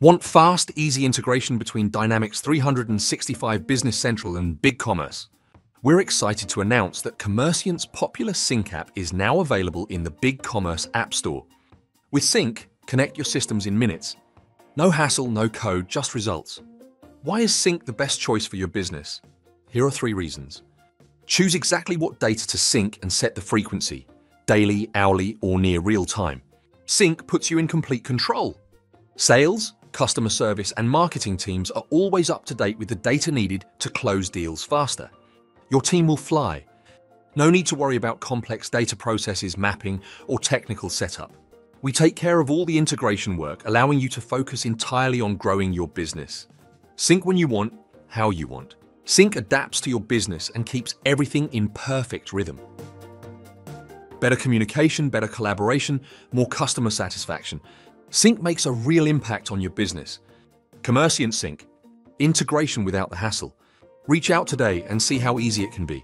Want fast, easy integration between Dynamics 365 Business Central and BigCommerce? We're excited to announce that Commercient's popular Sync app is now available in the BigCommerce App Store. With Sync, connect your systems in minutes. No hassle, no code, just results. Why is Sync the best choice for your business? Here are three reasons. Choose exactly what data to sync and set the frequency daily, hourly, or near real time. Sync puts you in complete control. Sales, customer service, and marketing teams are always up to date with the data needed to close deals faster. Your team will fly. No need to worry about complex data processes, mapping, or technical setup. We take care of all the integration work, allowing you to focus entirely on growing your business. Sync when you want, how you want. Sync adapts to your business and keeps everything in perfect rhythm. Better communication, better collaboration, more customer satisfaction. Sync makes a real impact on your business. Commercient Sync. Integration without the hassle. Reach out today and see how easy it can be.